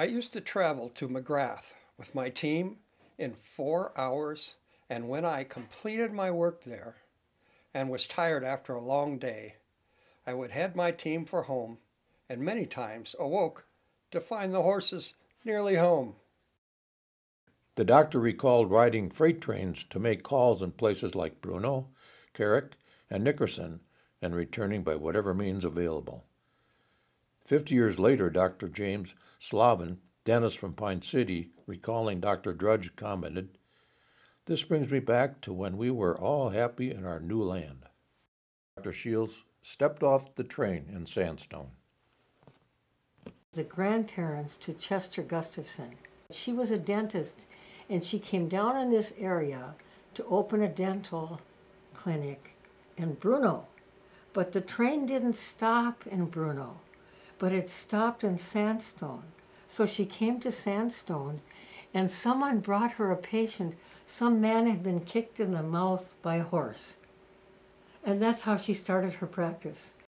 I used to travel to McGrath with my team in four hours, and when I completed my work there and was tired after a long day, I would head my team for home and many times awoke to find the horses nearly home. The doctor recalled riding freight trains to make calls in places like Bruno, Kerrick, and Nickerson and returning by whatever means available. Fifty years later, Dr. James Slavin, dentist from Pine City, recalling Dr. Drudge, commented, This brings me back to when we were all happy in our new land. Dr. Shields stepped off the train in Sandstone. The grandparents to Chester Gustafson. She was a dentist and she came down in this area to open a dental clinic in Bruno. But the train didn't stop in Bruno but it stopped in Sandstone. So she came to Sandstone, and someone brought her a patient. Some man had been kicked in the mouth by a horse. And that's how she started her practice.